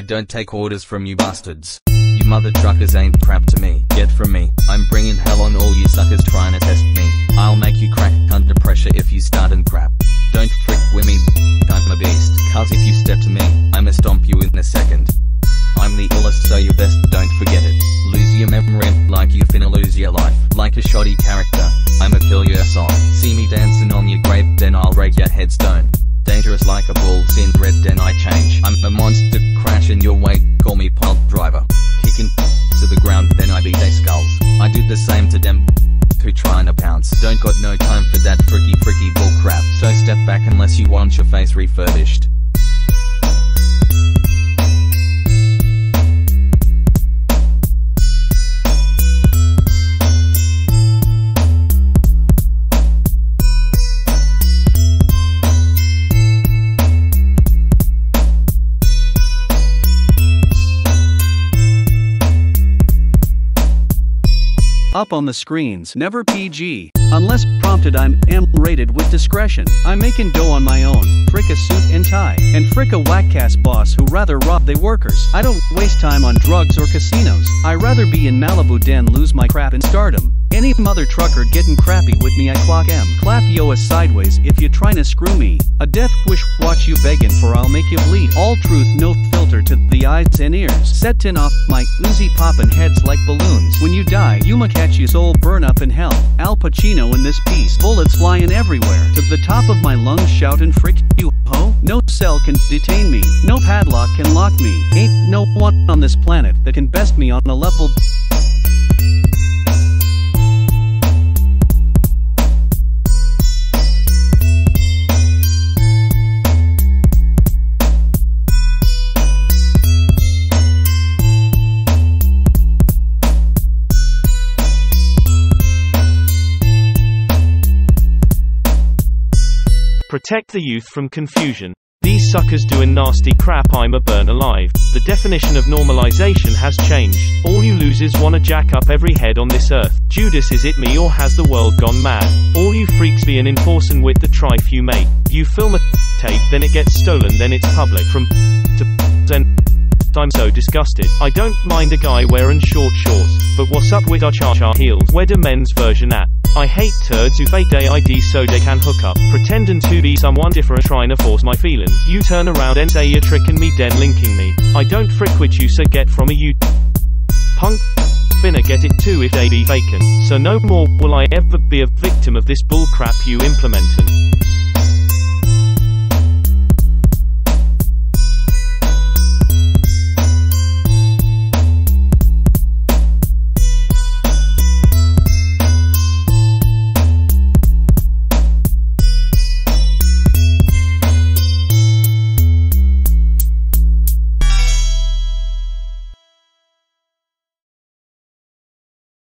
I don't take orders from you bastards. You mother truckers ain't crap to me. Get from me. I'm bringing hell on all you suckers trying to test me. I'll make you crack under pressure if you start and crap. Don't frick with me. I'm a beast. Cause if you step to me, I'ma stomp you in a second. I'm the illest, so you best don't forget it. Lose your memory like you finna lose your life. Like a shoddy character, I'ma kill your soul. See me dancing on your grave, then I'll break your headstone. Like a bull, sin red, then I change. I'm a monster, crashing your way, call me pile driver. Kicking to the ground, then I beat their skulls. I do the same to them who trying to pounce. Don't got no time for that fricky fricky bull crap. So step back unless you want your face refurbished. Up on the screens, never PG. Unless prompted, I'm M rated with discretion. I'm making dough on my own. Frick a suit and tie. And frick a whack-ass boss who rather rob they workers. I don't waste time on drugs or casinos. I rather be in Malibu Den lose my crap in stardom. Any mother trucker getting crappy with me I clock M. Clap yo a sideways if you tryna screw me. A death wish watch you begging for I'll make you bleed. All truth no filter to eyes and ears. Setting off my Uzi poppin' heads like balloons. When you die you ma catch your soul burn up in hell. Al Pacino in this piece. Bullets flying everywhere. To the top of my lungs shouting frick you ho. No cell can detain me. No padlock can lock me. Ain't no one on this planet that can best me on a level Protect the youth from confusion. These suckers doing nasty crap I'm a burn alive. The definition of normalization has changed. All you losers wanna jack up every head on this earth. Judas is it me or has the world gone mad? All you freaks be an enforcing with the trife you make. You film a tape then it gets stolen then it's public from to then I'm so disgusted. I don't mind a guy wearing short shorts, but what's up with our cha-cha heels? Where the men's version at? I hate turds who fake their ID so they can hook up, pretending to be someone different trying to force my feelings. You turn around and say you're tricking me then linking me. I don't frick with you so get from a you punk finna get it too if they be faking. So no more will I ever be a victim of this bullcrap you implementing.